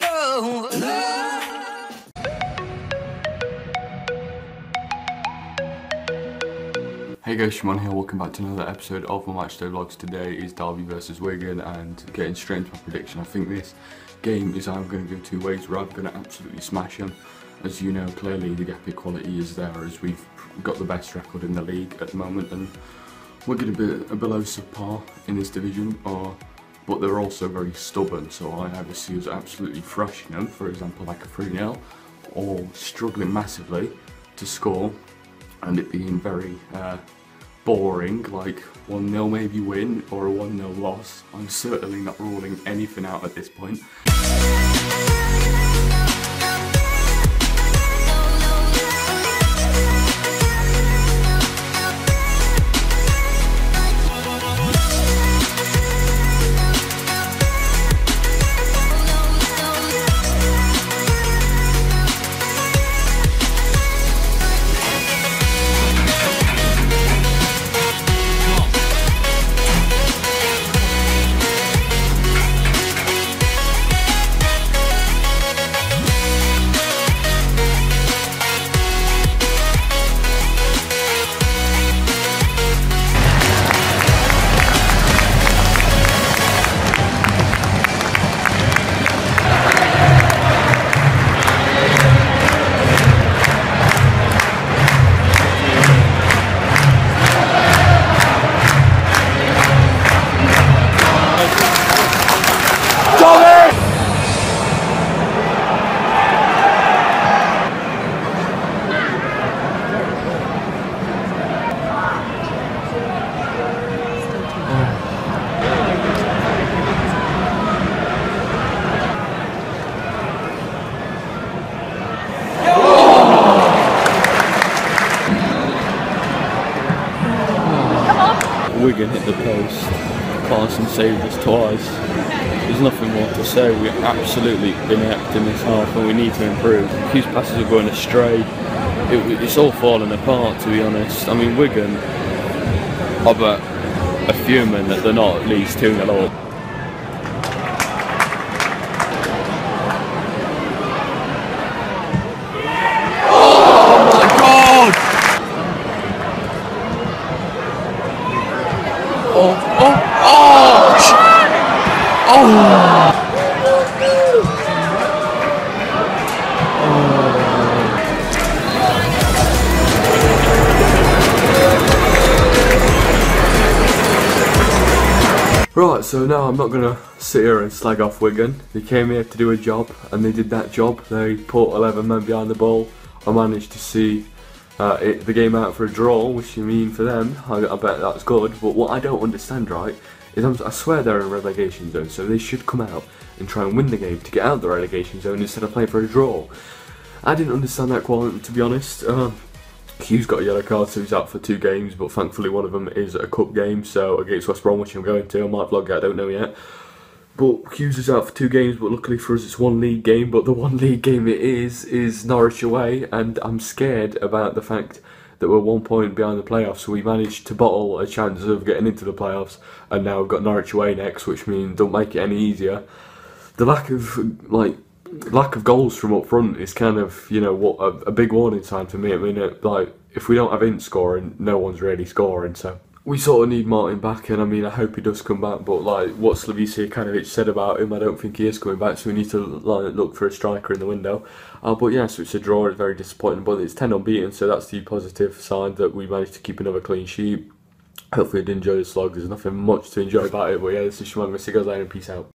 No. Hey guys, Szymon here, welcome back to another episode of my Matchday Vlogs. Today is Derby versus Wigan and getting straight into my prediction. I think this game is I'm going to go two ways I'm going to absolutely smash them. As you know, clearly the gap equality is there as we've got the best record in the league at the moment and we're going to be below subpar in this division or but they're also very stubborn so I either see us absolutely thrashing them, for example like a 3-0 or struggling massively to score and it being very uh, boring, like 1-0 maybe win or a 1-0 loss. I'm certainly not ruling anything out at this point. Wigan hit the post. Carson saved us twice. There's nothing more to say. We're absolutely inept in this half and we need to improve. Hughes passes are going astray. It, it's all falling apart to be honest. I mean Wigan but a fuming that they're not at least 2 0 up. Oh, oh, oh! Oh! Right, so now I'm not gonna sit here and slag off Wigan. They came here to do a job, and they did that job. They put 11 men behind the ball. I managed to see uh, it, the game out for a draw, which you mean for them, I, I bet that's good. But what I don't understand, right, is I'm, I swear they're in relegation zone, so they should come out and try and win the game to get out of the relegation zone instead of playing for a draw. I didn't understand that quite, to be honest. Um, Hughes got a yellow card, so he's out for two games, but thankfully one of them is a cup game, so against West Bromwich I'm going to. I might vlog it, I don't know yet. But Hughes is out for two games, but luckily for us it's one league game. But the one league game it is, is Norwich away, and I'm scared about the fact that we're one point behind the playoffs. So we managed to bottle a chance of getting into the playoffs, and now we've got Norwich away next, which means don't make it any easier. The lack of, like, lack of goals from up front is kind of you know what a, a big warning sign for me. I mean, it, like if we don't have in scoring, no one's really scoring. So we sort of need Martin back, and I mean, I hope he does come back. But like what Slavisa Jokanovic said about him, I don't think he is coming back. So we need to like, look for a striker in the window. Uh, but yeah, so it's a draw. It's very disappointing, but it's ten unbeaten, so that's the positive sign that we managed to keep another clean sheet. Hopefully, you did enjoy the slog. There's nothing much to enjoy about it, but yeah, this is Szymon Mr. Goes and peace out.